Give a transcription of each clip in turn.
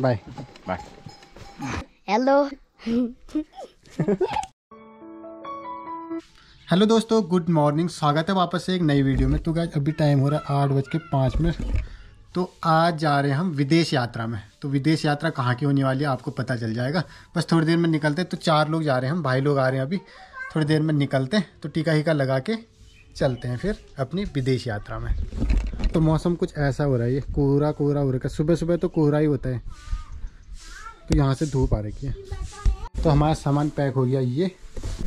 Bye bye hello hello दोस्तों good morning स्वागत है वापस से एक नई वीडियो में। तो गाइस अभी टाइम हो रहा है आठ बज के पाँच मिनट। तो आज जा रहे हैं हम विदेश यात्रा में। तो विदेश यात्रा कहाँ की होने वाली है आपको पता चल जाएगा। बस थोड़ी देर में निकलते हैं। तो चार लोग जा रहे हैं हम। भाई लोग आ रहे हैं अभी। थोड़ी देर में निकलते हैं। तो टीका हीका लगा के चलते हैं फिर अपनी विदेश यात्रा में। तो मौसम कुछ ऐसा हो रहा है, ये कोहरा कोहरा हो रखा है। सुबह सुबह तो कोहरा ही होता है। तो यहाँ से धूप आ रखी है। तो हमारा सामान पैक हो गया ये।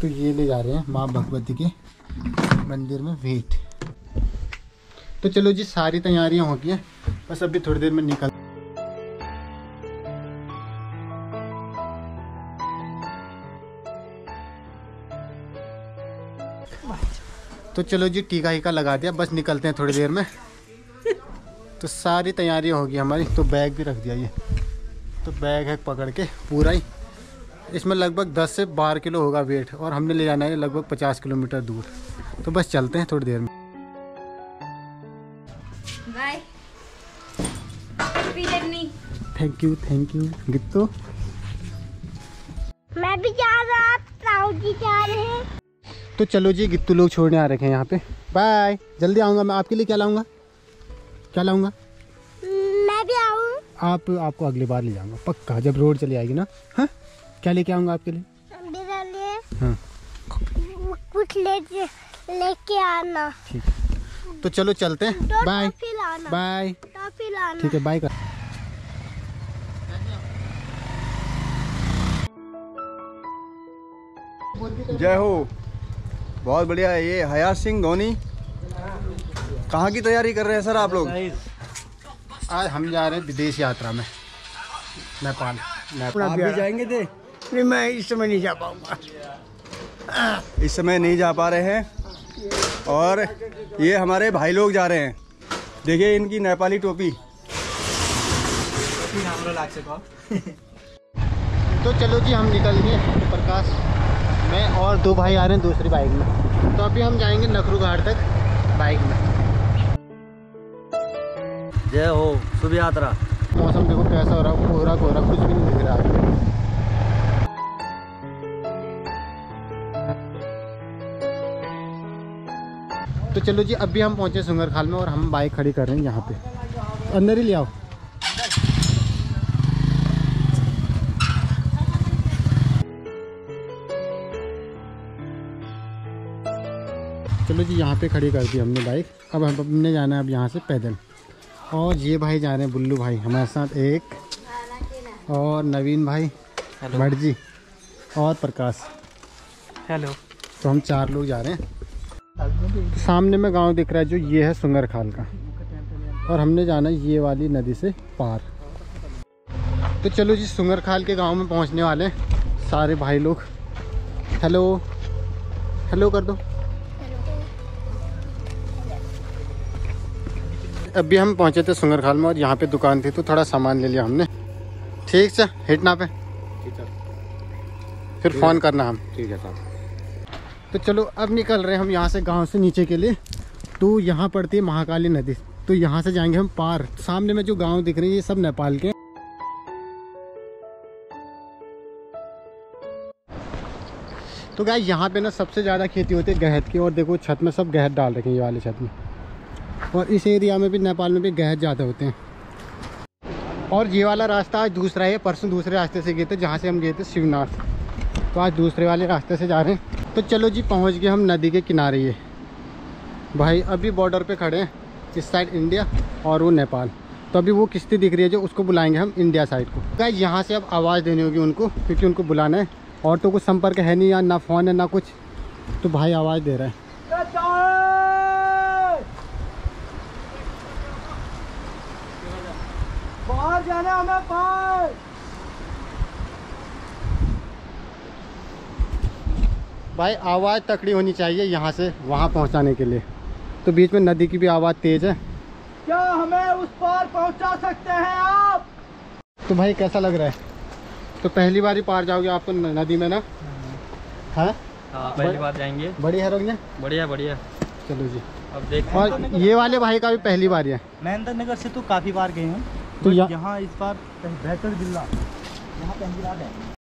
तो ये ले जा रहे हैं माँ भगवती के मंदिर में वेट तो चलो जी, सारी तैयारियाँ हो गई हैं। बस अभी थोड़ी देर में निकल तो चलो जी, टीका हीका लगा दिया। बस निकलते हैं थोड़ी देर में। तो सारी तैयारियाँ होगी हमारी। तो बैग भी रख दिया ये। तो बैग है पकड़ के पूरा ही। इसमें लगभग 10 से 12 किलो होगा वेट और हमने ले जाना है लगभग 50 किलोमीटर दूर। तो बस चलते हैं थोड़ी देर में। Bye thank you thank you गित्तो मैं भी जा रहा ताऊ जी जा रहे हैं। तो चलो जी गित्तू लोग छोड़ने आ रखे हैं यहाँ पे। बाय जल्दी आऊँगा मैं आपके लिए क्या लाऊँगा? क्या लाऊँगा? मैं भी आऊँ। आप आपको अगली बार ले जाऊँगा पक्का जब रोड चली आएगी ना? हाँ? क्या लेके आऊँगा आपके लिए? मेरे लिए हाँ। कुछ ले लेके आना। ठीक तो चलो चलते हैं। बाय बाय ठीक है बाय कर। जय हो। बहुत बढ़िया है ये हयात सिंह धोनी। कहाँ की तैयारी कर रहे हैं सर आप लोग? आज हम जा रहे हैं विदेश यात्रा में नेपाल। नेपाल। आप भी जाएँगे थे? नहीं मैं इस समय नहीं जा पाऊँगा। इस समय नहीं जा पा रहे हैं। और ये हमारे भाई लोग जा रहे हैं। देखिए इनकी नेपाली टोपी। तो चलो जी हम निकल गए प्रकाश। मैं और दो भाई आ रहे हैं दूसरी बाइक में। तो अभी हम जाएँगे नखरू घाट तक बाइक में। जय हो, शुभ यात्रा। मौसम देखो कैसा हो रहा है कोहरा कोहरा, कुछ भी नहीं दिख रहा। है तो चलो जी, अभी हम पहुँचे सुंगरखाल में और हम बाइक खड़ी कर रहे हैं यहाँ पे। अंदर ही ले आओ। चलो जी, यहाँ पे खड़ी कर दी हमने बाइक। अब हमने जाना है अब यहाँ से पैदल। और ये भाई जा रहे हैं बुल्लू भाई हमारे साथ एक और नवीन भाई भट्ट जी और प्रकाश। हेलो। तो हम चार लोग जा रहे हैं। तो सामने में गाँव दिख रहा है जो ये है सुंगर खाल का। और हमने जाना है ये वाली नदी से पार। तो चलो जी सुंगर खाल के गाँव में पहुँचने वाले हैं सारे भाई लोग। हेलो। हेलो कर दो। अभी हम पहुँचे थे सुंगर खाल में और यहाँ पे दुकान थी तो थोड़ा सामान ले लिया हमने। ठीक से हिटना पे फिर फ़ोन करना हम। ठीक है साहब। तो चलो अब निकल रहे हैं हम यहाँ से गाँव से नीचे के लिए तो यहाँ पड़ती है महाकाली नदी। तो यहाँ से जाएँगे हम पार। सामने में जो गाँव दिख रहे हैं ये सब नेपाल के तो गाय यहाँ पे ना सबसे ज़्यादा खेती होती है गहत की और देखो छत में सब गहत डाल रखे हैं ये वाले छत में। और इस एरिया में भी, नेपाल में भी गहत ज़्यादा होते हैं। और ये वाला रास्ता आज दूसरा है, परसों दूसरे रास्ते से गए थे, जहाँ से हम गए थे शिवनाथ। तो आज दूसरे वाले रास्ते से जा रहे हैं। तो चलो जी, पहुँच गए हम नदी के किनारे ये। भाई, अभी बॉर्डर पे खड़े हैं, इस साइड इंडिया और वो नेपाल। तो अभी वो किश्ती दिख रही है जो उसको बुलाएँगे हम इंडिया साइड को। गाइस यहाँ से अब आवाज़ देनी होगी उनको, क्योंकि उनको बुलाना है। और तो कुछ संपर्क है नहीं, या ना फ़ोन है, ना कुछ। तो भाई, आवाज़ दे रहा है बाहर जाना हमें बाहर भाई आवाज़ तकड़ी होनी चाहिए यहाँ से वहाँ पहुँचाने के लिए। तो बीच में नदी की भी आवाज़ तेज़ है। क्या हमें उस पार पहुँचा सकते हैं आप? तो भाई कैसा लग रहा है? तो पहली बार ही पार जाओगे आप तो नदी में ना? हाँ? हाँ पहली बार जाएँगे। बड़ी है रोकने बढ़िया बढ़िया। चलो जी। अब देख और ये वाले भाई का भी पहली बार है महेंद्र नगर से तो काफ़ी बार गए हैं तो यहाँ इस बार बेहतर जिला यहाँ पहली बार है।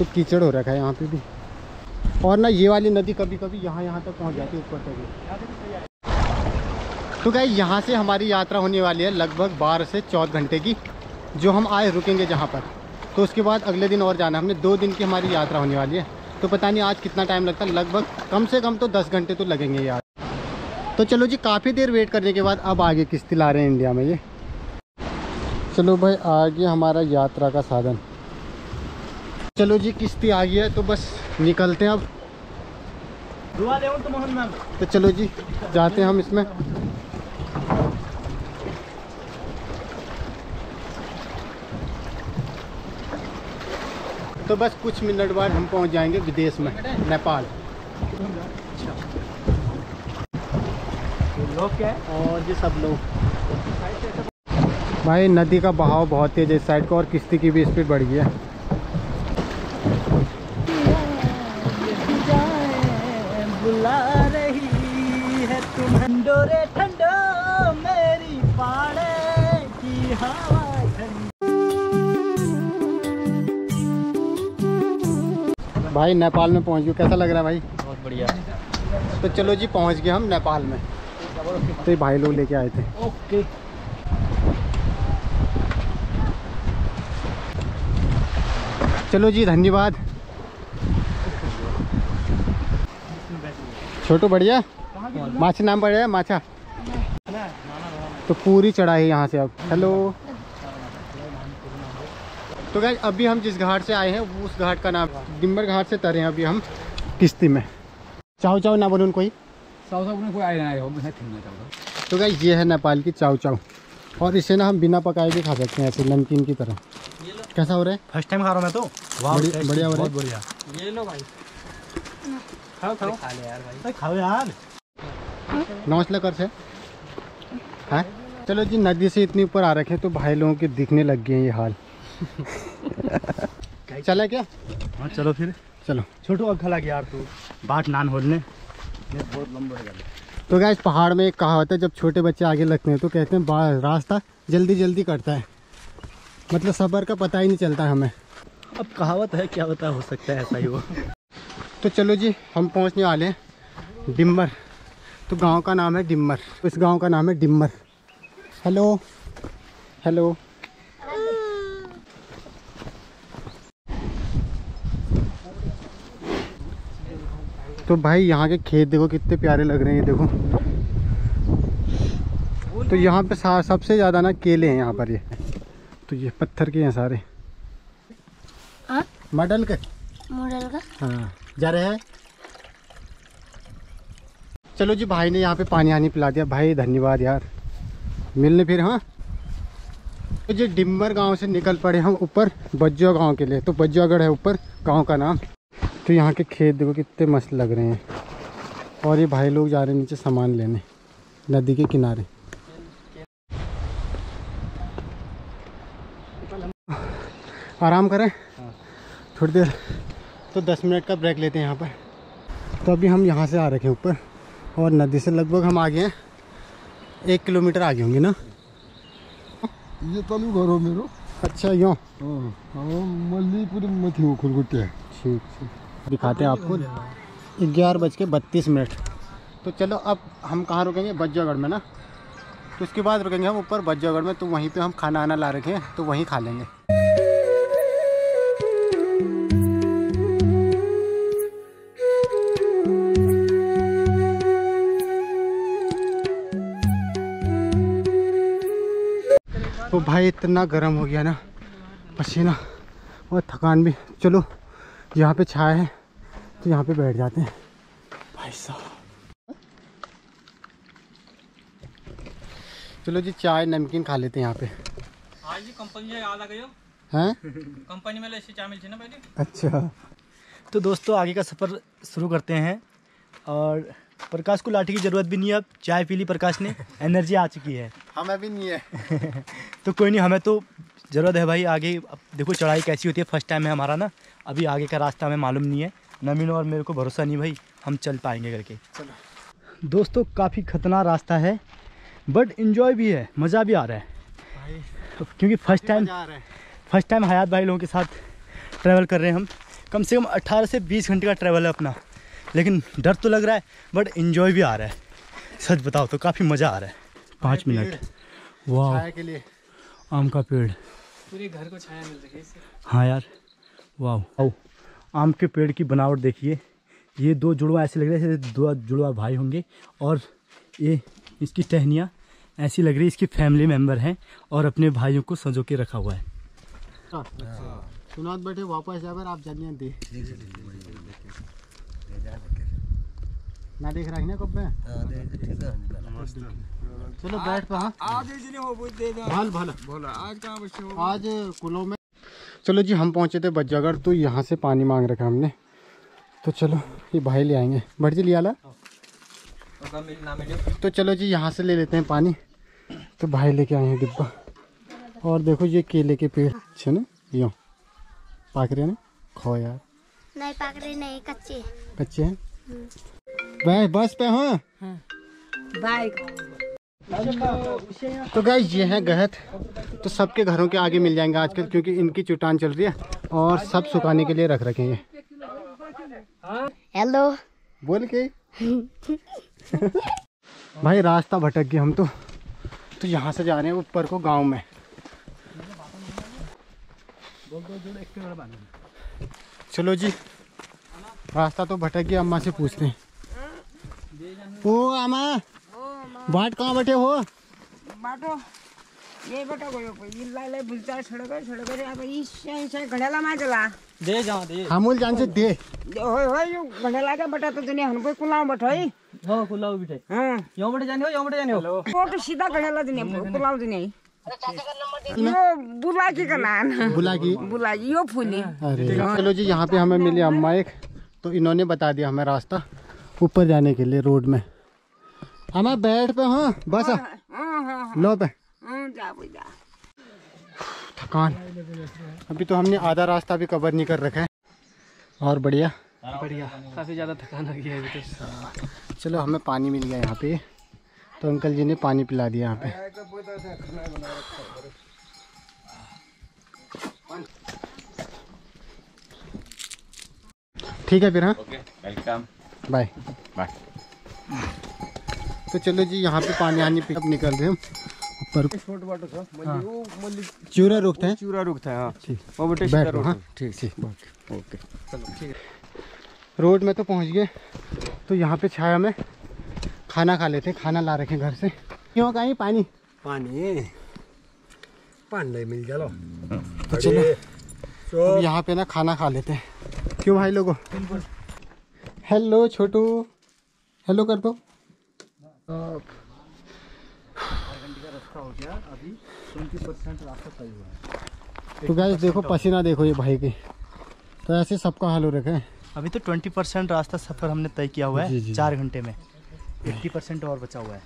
तो कीचड़ हो रखा है यहाँ पे भी। और ना ये वाली नदी कभी कभी यहाँ यहाँ तक पहुँच जाती है ऊपर तक तो क्या यहाँ से हमारी यात्रा होने वाली है लगभग बारह से चौदह घंटे की, जो हम आए रुकेंगे जहाँ पर। तो उसके बाद अगले दिन और जाना। हमने दो दिन की हमारी यात्रा होने वाली है। तो पता नहीं आज कितना टाइम लगता है। लगभग कम से कम तो दस घंटे तो लगेंगे यार। तो चलो जी, काफ़ी देर वेट करने के बाद अब आगे किश्ती ला रहे हैं इंडिया में ये। चलो भाई, आगे हमारा यात्रा का साधन। चलो जी किश्ती आ गई है तो बस निकलते हैं अब। दुआ ले तो मोहन मैम। तो चलो जी जाते हैं हम इसमें। तो बस कुछ मिनट बाद हम पहुँच जाएँगे विदेश में नेपाल। लोग क्या है? और ये सब लोग। भाई नदी का बहाव बहुत तेज है इस साइड को और किश्ती की भी स्पीड बढ़ गई है। ठंडो रे ठंडो मेरी पाड़े की हवा भाई नेपाल में पहुँच गए। कैसा लग रहा है भाई? बहुत बढ़िया। तो चलो जी पहुँच गए हम नेपाल में। तो भाई लोग लेके आए थे। ओके। चलो जी धन्यवाद। छोटू बढ़िया? माछी नाम बढ़िया माछा? तो पूरी चढ़ाई यहाँ से अब। हेलो तो क्या अभी हम जिस घाट से आए हैं वो उस घाट का नाम डिम्बर घाट से तरे हैं अभी हम किश्ती में। चाव चाव ना बोलून कोई? चाउ चाउ कोई आए ना तो क्या ये है नेपाल की चाव चाव। और इसे ना हम बिना पकाए भी खा सकते हैं ऐसे नमकीन की तरह। कैसा हो रहा है? फ़र्स्ट टाइम खा रहा हूँ मैं तो। वाह बढ़िया- बढ़िया हो रहा है। बढ़िया। ये लो भाई। खाओ खाओ। खा ले यार भाई। खाओ यार। नौसला कर से है? चलो जी नदी से इतनी ऊपर आ रखे तो भाई लोगों के दिखने लग गए ये हाल। चला क्या? हाँ चलो फिर। चलो। छोटू अब खला यार तू। बाट नान होलने बहुत लंबा है। तो क्या इस पहाड़ में एक कहावत है जब छोटे बच्चे आगे लगते हैं तो कहते हैं रास्ता जल्दी जल्दी करता है। मतलब सफ़र का पता ही नहीं चलता हमें। अब कहावत है क्या बता हो सकता है ऐसा ही वो तो चलो जी हम पहुँचने वाले हैं डिम्बर। तो गाँव का नाम है डिम्बर इस गाँव का नाम है डिम्बर हेलो? हेलो? तो भाई यहाँ के खेत देखो कितने प्यारे लग रहे हैं ये देखो। तो यहाँ पे सबसे ज़्यादा ना केले हैं यहाँ पर ये। तो ये पत्थर के हैं सारे। हाँ? मडल के? मॉडल का? हाँ। जा रहे हैं? चलो जी, भाई ने यहाँ पे पानी आनी पिला दिया। भाई, धन्यवाद यार। मिलने फिर हाँ? तो जी, डिम्बर गाँव से निकल पड़े हम ऊपर बज्जुआ गाँव के लिए। तो बज्जुआगढ़ है ऊपर, गाँव का नाम। तो यहाँ के खेत देखो कितने मस्त लग रहे हैं। और ये भाई लोग जा रहे हैं नीचे सामान लेने, नदी के किनारे। आराम करें? थोड़ी देर तो 10 मिनट का ब्रेक लेते हैं यहाँ पर। तो अभी हम यहाँ से आ रखे हैं ऊपर। और नदी से लगभग हम आगे हैं। एक किलोमीटर आगे होंगे ना? यो तलु घर हो मेरो अच्छा यूँ? अँ, अब मल्लीपुरममा थियो खुलगुटिया ठीक ठीक। दिखाते हैं आपको। ग्यारह बज के बत्तीस मिनट। तो चलो अब हम कहाँ रुकेंगे? बज्जागढ़ में ना? तो उसके बाद रुकेंगे हम ऊपर बज्जागढ़ में। तो वहीं पे हम खाना आना ला रखे हैं तो वहीं खा लेंगे। तो भाई इतना गर्म हो गया ना पसीना और थकान भी। चलो यहाँ पे छाया है तो यहाँ पे बैठ जाते हैं। भाई साहब। चलो जी चाय नमकीन खा लेते हैं यहाँ पे। आज जी कंपनी याद आ गई हो? हैं? कंपनी में ऐसी चाय मिलती ना पहले? अच्छा। तो दोस्तों आगे का सफ़र शुरू करते हैं और प्रकाश को लाठी की ज़रूरत भी नहीं है अब चाय पी ली प्रकाश ने एनर्जी आ चुकी है। हमें भी नहीं है। तो कोई नहीं हमें तो ज़रूरत है भाई आगे अब देखो चढ़ाई कैसी होती है फ़र्स्ट टाइम है हमारा ना अभी आगे का रास्ता हमें मालूम नहीं है। नमीन और मेरे को भरोसा नहीं भाई हम चल पाएँगे करके। चलो। दोस्तों काफ़ी खतरनाक रास्ता है बट इन्जॉय भी है मज़ा भी आ रहा है। क्योंकि फ़र्स्ट टाइम है। फ़र्स्ट टाइम हयात भाई लोगों के साथ ट्रैवल कर रहे हैं हम। कम से कम 18 से 20 घंटे का ट्रैवल है अपना। लेकिन डर तो लग रहा है बट इन्जॉय भी आ रहा है। सच बताओ तो काफ़ी मज़ा आ रहा है। पाँच मिनट। वाह के लिए। आम का पेड़। पूरे घर को छाया मिल रही है इससे। हाँ यार। वाह आओ। आम के पेड़ की बनावट देखिए। ये दो जुड़वा ऐसे लग रहे हैं जैसे दो जुड़वा भाई होंगे और ये इसकी टहनियाँ ऐसी लग रही है इसकी फैमिली मेंबर हैं और अपने भाइयों को सजो के रखा हुआ है। सुनात बैठे वापस जाकर आप जानिए दे ना देख रहा है ना कब में? चलो बैठ पे हाँ। भल भल। आज कुलो में चलो जी हम पहुँचे थे बज्जागढ़ तो यहाँ से पानी मांग रखा हमने। तो चलो ये भाई ले आएँगे। बढ़ जी लिया तो चलो जी यहाँ से ले लेते हैं पानी। तो भाई लेके आए हैं डिब्बा। और देखो ये केले के पेड़ अच्छे ना। यो। पाक रहे ना? खो यार। नहीं पक रही नहीं कच्ची। कच्चे हैं? बस बस पे हाँ? तो गाइस ये है गहत। तो सबके घरों के आगे मिल जाएँगे आजकल क्योंकि इनकी चुटान चल रही है और सब सुखाने के लिए रख रखे हैं। हेलो बोल के। भाई रास्ता भटक गए हम तो। तो यहाँ से जा रहे हैं ऊपर को गाँव में। चलो जी रास्ता तो भटक गया अम्मा से पूछते हैं। ओ अम्मा बाट कहाँ बैठे हो? बाटो। ये बाटो गयो इल्ला इल्ला बुलचा सडक रे अब ईशा ईशा घड्याला माझला दे जाओ दे। हमूल जान से दे। होय होय यो घड्याला का बटा तो दुनिया हन कोई कुलाव बट हो खुला बिठे। हाँ। यो बड़े जाने हो यो बड़े जाने हो। कोट सीधा घड्याला दुनिया कुलाव दुनिया यो बुला का नान बुला की बुला यो फुली। अरे। चलो जी यहाँ पे हमें मिली अम्मा एक तो इन्होंने बता दिया हमें रास्ता। ऊपर जाने के लिए रोड में। अम्मा बैठ पे हाँ बस। हाँ हाँ लो पे। हाँ जा बुझा थकान। अभी तो हमने आधा रास्ता भी कवर नहीं कर रखा है। और बढ़िया। बढ़िया। काफ़ी ज़्यादा थकान लगी है अभी तो। चलो हमें पानी मिल गया यहाँ पे। तो अंकल जी ने पानी पिला दिया यहाँ पे। ठीक है फिर हाँ? वेलकम बाय बाय तो चलो जी यहाँ पे पानी आनी पिकअप निकल रहे हम ऊपर चूरा रुकते हैं? चूरा रुकता है हाँ। ठीक। वो बेटे बैठ लो हाँ। ठीक ठीक। ओके। रोड में तो पहुँच गए। तो यहाँ पे छाया में खाना खा लेते हैं खाना ला रखे घर से। क्यों कहीं पानी? पानी? पानी मिल गया तो चलो यहाँ पे ना खाना खा लेते हैं। क्यों भाई लोगों? हेलो छोटू। हेलो कर दो। तो गाइस देखो पसीना देखो ये भाई की। तो ऐसे सबका हाल हो रखा है। अभी तो ट्वेंटी परसेंट रास्ता सफ़र हमने तय किया हुआ है जी, चार घंटे में। एट्टी परसेंट और बचा हुआ है।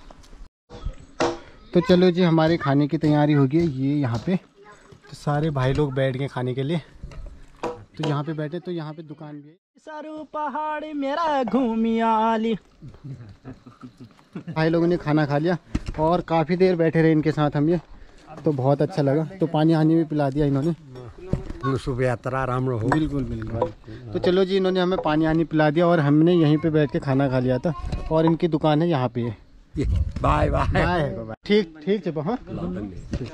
तो चलो जी हमारे खाने की तैयारी होगी ये यहाँ पे। तो सारे भाई लोग बैठ गए खाने के लिए। तो यहाँ पे बैठे तो यहाँ पे दुकान भी है। सारू पहाड़ मेरा घूमियाली भाई लोगों ने खाना खा लिया और काफ़ी देर बैठे रहे इनके साथ हम ये। तो बहुत अच्छा लगा। तो पानी आनी भी पिला दिया इन्होंने। शुभ यात्रा राम रहो। बिल्कुल बिल्कुल। तो चलो जी इन्होंने हमें पानी आनी पिला दिया और हमने यहीं पे बैठ के खाना खा लिया था और इनकी दुकान है यहाँ पे। है बाय बाय। बाय ठीक ठीक चलो हाँ। ठीक।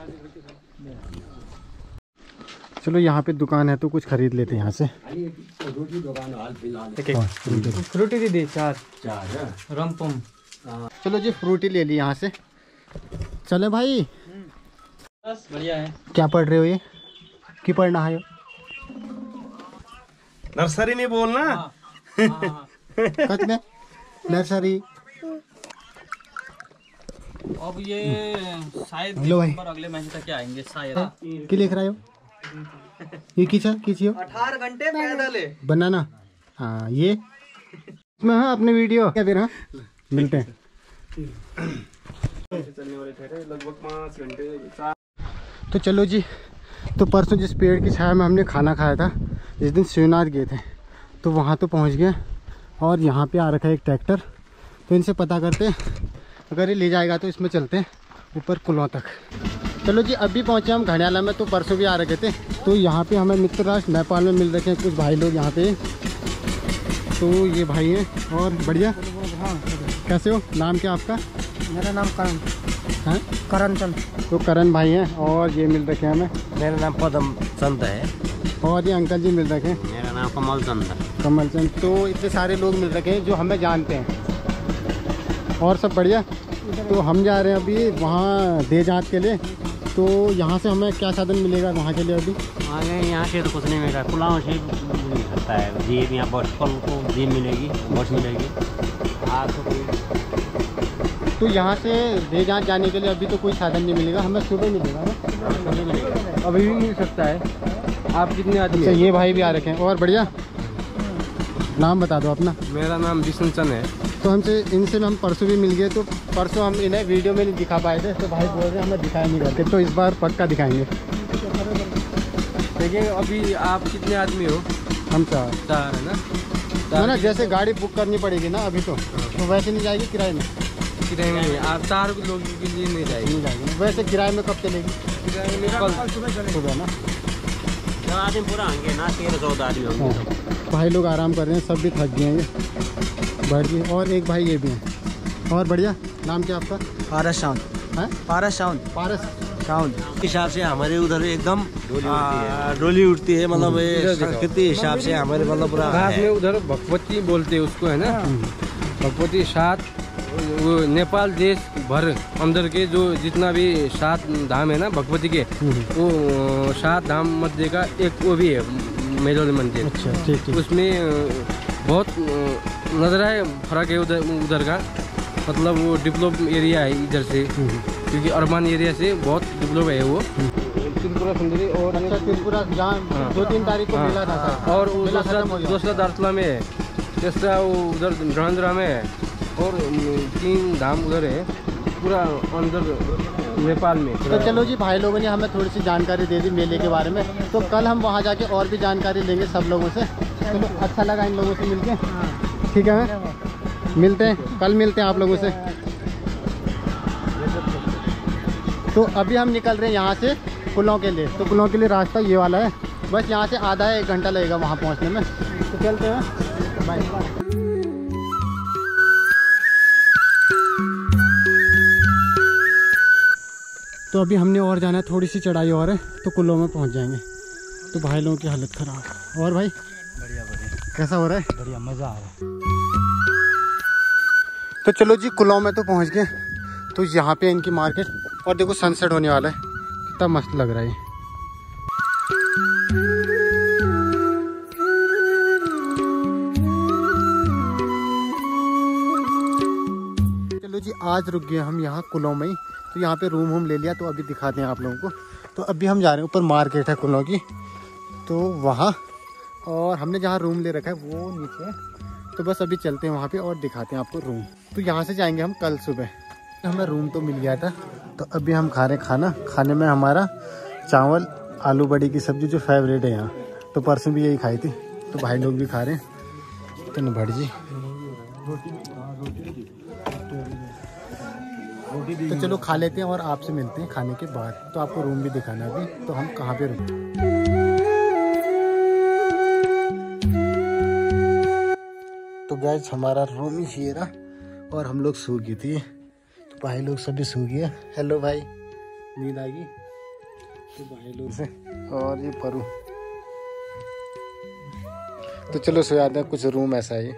चलो यहाँ पे दुकान है तो कुछ खरीद लेते हैं यहाँ से। फ्रूटी दी दे चार। रम पम चलो जी फ्रूटी ले ली यहाँ से। चले भाई। बस बढ़िया है। क्या पढ़ रहे हो ये? की पढ़ना है? नर्सरी नहीं बोलना? कच में? नर्सरी। अब ये शायद अगले महीने तक आएँगे शायद। की लिख रहे हो? ये खींचा खींचियो। अठारह घंटे पैदल है। बनाना। हाँ ये। इसमें हाँ अपने वीडियो। क्या फिर हाँ? मिलते हैं। तो चलो जी तो परसों जिस पेड़ की छाया में हमने खाना खाया था जिस दिन शिवनाथ गए थे तो वहाँ तो पहुँच गए। और यहाँ पे आ रखा है एक ट्रैक्टर। तो इनसे पता करते अगर ये ले जाएगा तो इसमें चलते हैं। ऊपर कुलों तक। चलो जी अभी पहुँचे हम घड़ियाला में तो परसों भी आ रखे थे। तो यहाँ पे हमें मित्र राष्ट्र नेपाल में मिल रखे हैं कुछ भाई लोग यहाँ पे। तो ये भाई हैं और बढ़िया। कैसे हो? नाम क्या आपका? मेरा नाम करण। है? करण चंद। तो करण भाई हैं और ये मिल रखे हैं हमें। मेरा नाम पदम चंद है। और ये अंकल जी मिल रखे हैं। मेरा नाम कमल चंद है। कमल चंद। तो इतने सारे लोग मिल रखे हैं जो हमें जानते हैं। और सब बढ़िया? तो हम जा रहे हैं अभी वहाँ दे जाँच के लिए। तो यहाँ से हमें क्या साधन मिलेगा वहाँ के लिए अभी? आगे यहाँ से तो कुछ नहीं मिलेगा कुलाओं से मिल सकता है। जीप यहाँ बस कल को जीप मिलेगी? बस मिलेगी। आज तो कोई तो यहाँ से दे जाँच जाने के लिए अभी तो कोई साधन नहीं मिलेगा। हमें सुबह मिलेगा ना? नहीं मिलेगा। अभी भी मिल सकता है। आप कितने आदमी अच्छा ये भाई भी आ रखे हैं। और बढ़िया। नाम बता दो अपना। मेरा नाम विष्णु चंद है। तो हमसे इनसे हम परसों भी मिल गए तो परसों हम इन्हें वीडियो में नहीं दिखा पाए थे तो भाई बोल रहे हैं हमें दिखाया नहीं करते तो इस बार पक्का दिखाएँगे। देखिए अभी आप कितने आदमी हो? हम चार। चार है ना? तो ना जैसे गाड़ी बुक करनी पड़ेगी ना अभी तो तो वैसे नहीं जाएगी किराए में। किराए में आप चार लोगों के लिए नहीं जाएगी। नहीं जाएगी वैसे किराए में कब चलेगी? किराए में कल। सुबह ना? आदमी पूरा होंगे ना तेरह चौदह आदमी होंगे हाँ। भाई लोग आराम कर रहे हैं सब भी थक गए हैं। ये बैठ गए और एक भाई ये भी हैं। और बढ़िया। नाम क्या आपका? पारस साउंड है? पारस साउंड पारस साउंड हिसाब से हमारे उधर एकदम डोली उठती है। मतलब संस्कृति हिसाब से हमारे मतलब पूरा है। में उधर भगवती बोलते हैं उसको है ना? भगवती सात वो नेपाल देश भर अंदर के जो जितना भी सात धाम है ना भगवती के वो सात धाम मध्य का एक वो भी है मेलोली मंदिर। अच्छा ठीक उसमें बहुत नज़र है फ़र्क है उधर उधर का। मतलब वो डेवलप एरिया है इधर से। क्योंकि अर्बन एरिया से बहुत डेवलप है वो। त्रिपुरा सुंदरी और अच्छा त्रिपुरा जहाँ दो तीन तारीख को हाँ, मिला था और दूसरा दूसरा दार्चुला में है। तीसरा वो उधर ड्रांजरा में है। और तीन धाम उधर है। पूरा अंदर नेपाल में। तो चलो जी भाई लोगों ने हमें थोड़ी सी जानकारी दे दी मेले के बारे में। तो कल हम वहाँ जाके और भी जानकारी लेंगे सब लोगों से। चलो अच्छा लगा इन लोगों से मिलके। ठीक है? मिलते हैं। कल मिलते हैं आप लोगों से। तो अभी हम निकल रहे हैं यहाँ से पुलों के लिए। तो पुलों के लिए रास्ता ये वाला है। बस यहाँ से आधा एक घंटा लगेगा वहाँ पहुँचने में। तो चलते हैं। बाय तो अभी हमने और जाना है। थोड़ी सी चढ़ाई और है। तो कुल्लो में पहुँच जाएँगे। तो भाई लोगों की हालत खराब। और भाई? कैसा हो रहा है? बढ़िया मज़ा आ रहा है। तो चलो जी कुल्लो में तो पहुँच गए। तो यहाँ पे इनकी मार्केट। और देखो सनसेट होने वाला है। कितना मस्त लग रहा है चलो जी आज रुक गए हम यहाँ कुल्लो में ही। तो यहाँ पे रूम वूम ले लिया तो अभी दिखाते हैं आप लोगों को। तो अभी हम जा रहे हैं ऊपर मार्केट है कुल्लो की। तो वहाँ और हमने जहाँ रूम ले रखा है, वो नीचे तो बस अभी चलते हैं वहाँ पे और दिखाते हैं आपको रूम तो यहाँ से जाएँगे हम कल सुबह। हमें रूम तो मिल गया था। तो अभी हम खा रहे खाना। खाने में हमारा चावल, आलू बड़ी की सब्ज़ी जो फेवरेट है यहाँ। तो परसों भी यही खाई थी। तो भाई लोग भी खा रहे हैं। तो निभड़ जी। तो चलो खा लेते हैं और आपसे मिलते हैं खाने के बाद। तो आपको रूम भी दिखाना अभी। तो हम कहाँ पे रुके गैस हमारा रूम ही ये रहा और हम लोग सो गए थे। तो भाई लोग सभी सो गए। हेलो भाई, नींद आ गई? तो भाई लोग से और ये परू तो चलो सो जाते हैं, कुछ रूम ऐसा ही।